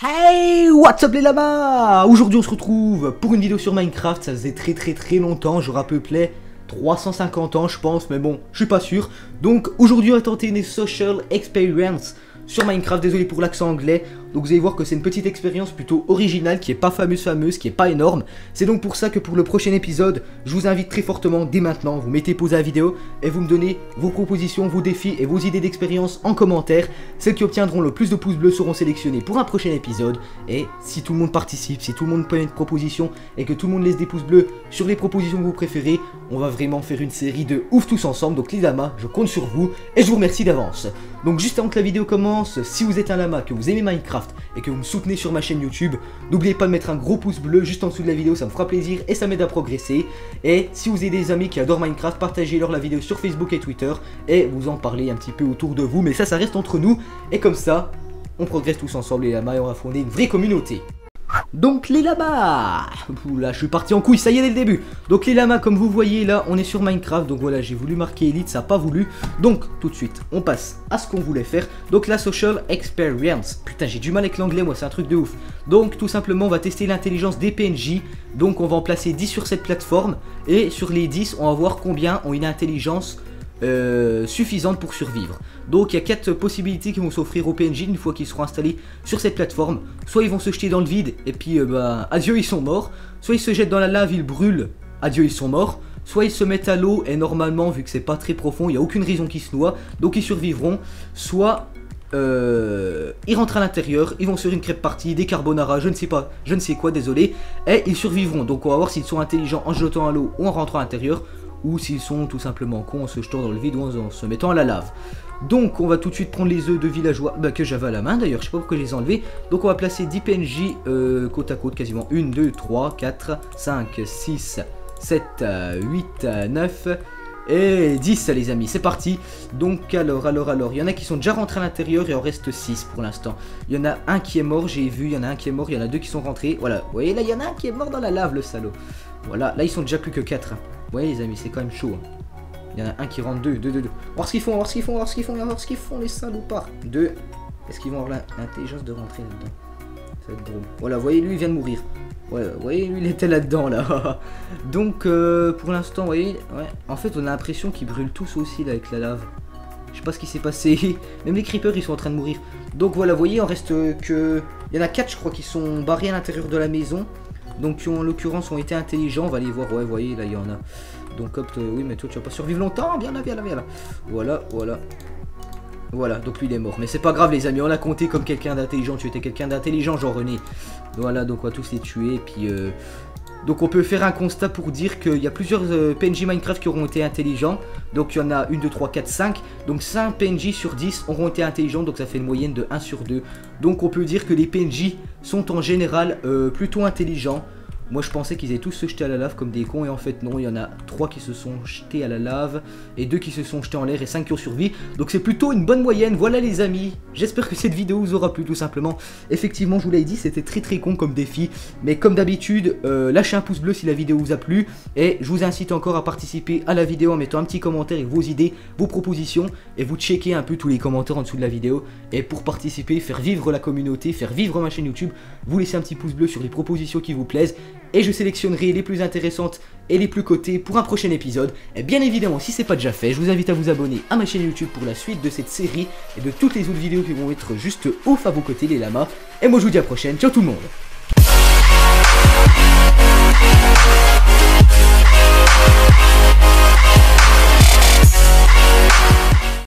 Hey, what's up les lamas? Aujourd'hui on se retrouve pour une vidéo sur Minecraft, ça faisait très très très longtemps, j'aurais à peu près 350 ans je pense, mais bon, je suis pas sûr. Donc aujourd'hui on va tenter une social experience sur Minecraft, désolé pour l'accent anglais, donc vous allez voir que c'est une petite expérience plutôt originale qui est pas fameuse fameuse, qui est pas énorme. C'est donc pour ça que pour le prochain épisode, je vous invite très fortement dès maintenant, vous mettez pause à la vidéo et vous me donnez vos propositions, vos défis et vos idées d'expérience en commentaire. Celles qui obtiendront le plus de pouces bleus seront sélectionnées pour un prochain épisode. Et si tout le monde participe, si tout le monde peut une proposition et que tout le monde laisse des pouces bleus sur les propositions que vous préférez, on va vraiment faire une série de ouf tous ensemble. Donc les lamas, je compte sur vous et je vous remercie d'avance. Donc juste avant que la vidéo commence, si vous êtes un lama, que vous aimez Minecraft, et que vous me soutenez sur ma chaîne YouTube, n'oubliez pas de mettre un gros pouce bleu juste en dessous de la vidéo, ça me fera plaisir et ça m'aide à progresser. Et si vous avez des amis qui adorent Minecraft, partagez-leur la vidéo sur Facebook et Twitter et vous en parlez un petit peu autour de vous. Mais ça, ça reste entre nous et comme ça, on progresse tous ensemble et on va fonder une vraie communauté. Donc les lamas. Là je suis parti en couille, ça y est dès le début. Donc les lamas comme vous voyez là on est sur Minecraft. Donc voilà j'ai voulu marquer Elite, ça n'a pas voulu. Donc tout de suite on passe à ce qu'on voulait faire. Donc la social experience. Putain j'ai du mal avec l'anglais moi c'est un truc de ouf. Donc tout simplement on va tester l'intelligence des PNJ Donc on va en placer 10 sur cette plateforme. Et sur les 10 on va voir combien ont une intelligence euh, suffisante pour survivre. Donc il y a quatre possibilités qui vont s'offrir aux PNJ une fois qu'ils seront installés sur cette plateforme. Soit ils vont se jeter dans le vide et puis euh, bah, adieu ils sont morts. Soit ils se jettent dans la lave, ils brûlent, adieu ils sont morts. Soit ils se mettent à l'eau et normalement vu que c'est pas très profond, il n'y a aucune raison qu'ils se noient, donc ils survivront. Soit euh, ils rentrent à l'intérieur, ils vont sur une crêpe partie, des carbonara, je ne sais pas, je ne sais quoi, désolé, et ils survivront. Donc on va voir s'ils sont intelligents en jetant à l'eau ou en rentrant à l'intérieur ou s'ils sont tout simplement cons en se jetant dans le vide ou en se mettant à la lave. Donc on va tout de suite prendre les œufs de villageois bah, que j'avais à la main d'ailleurs, je sais pas pourquoi je les ai enlevés. Donc on va placer 10 PNJ euh, côte à côte quasiment. 1, 2, 3, 4, 5, 6, 7, 8, 9 et 10 les amis, c'est parti. Donc alors, alors, alors, il y en a qui sont déjà rentrés à l'intérieur et en reste 6 pour l'instant. Il y en a un qui est mort, j'ai vu, il y en a un qui est mort, il y en a deux qui sont rentrés. Voilà, vous voyez là, il y en a un qui est mort dans la lave le salaud. Voilà, là ils sont déjà plus que 4. Voyez les amis, c'est quand même chaud. Hein. Il y en a un qui rentre, deux, deux, deux, deux. Voir ce qu'ils font, voir ce qu'ils font, voir ce qu'ils font, voir ce qu'ils font, les salopards. Deux. Est-ce qu'ils vont avoir l'intelligence de rentrer là-dedans? Ça va être drôle. Voilà, vous voyez, lui, il vient de mourir. Ouais, vous voyez, lui, il était là-dedans, là. Donc, euh, pour l'instant, vous voyez, ouais. En fait, on a l'impression qu'ils brûlent tous aussi, là, avec la lave. Je sais pas ce qui s'est passé. Même les creepers, ils sont en train de mourir. Donc, voilà, vous voyez, en reste que... Il y en a quatre, je crois, qui sont barrés à l'intérieur de la maison donc qui en l'occurrence ont été intelligents. On va aller voir, ouais, voyez, là il y en a. Donc hop, euh, oui, mais toi tu vas pas survivre longtemps. Viens là, viens là, viens là. Voilà, voilà. Voilà, donc lui il est mort. Mais c'est pas grave les amis, on l'a compté comme quelqu'un d'intelligent. Tu étais quelqu'un d'intelligent, Jean René. Voilà, donc on va tous les tuer. Et puis, euh, donc on peut faire un constat pour dire qu'il y a plusieurs euh, PNJ Minecraft qui auront été intelligents. Donc il y en a 1, 2, 3, 4, 5. Donc 5 PNJ sur 10 auront été intelligents. Donc ça fait une moyenne de 1 sur 2. Donc on peut dire que les PNJ sont en général euh, plutôt intelligents. Moi je pensais qu'ils allaient tous se jeter à la lave comme des cons et en fait non, il y en a 3 qui se sont jetés à la lave et 2 qui se sont jetés en l'air et 5 qui ont survécu. Donc c'est plutôt une bonne moyenne, voilà les amis. J'espère que cette vidéo vous aura plu tout simplement. Effectivement je vous l'ai dit, c'était très très con comme défi. Mais comme d'habitude, euh, lâchez un pouce bleu si la vidéo vous a plu. Et je vous incite encore à participer à la vidéo en mettant un petit commentaire avec vos idées, vos propositions. Et vous checkez un peu tous les commentaires en dessous de la vidéo. Et pour participer, faire vivre la communauté, faire vivre ma chaîne YouTube, vous laissez un petit pouce bleu sur les propositions qui vous plaisent et je sélectionnerai les plus intéressantes et les plus cotées pour un prochain épisode. Et bien évidemment, si c'est pas déjà fait, je vous invite à vous abonner à ma chaîne YouTube pour la suite de cette série et de toutes les autres vidéos qui vont être juste ouf à vos côtés les lamas. Et moi je vous dis à la prochaine, ciao tout le monde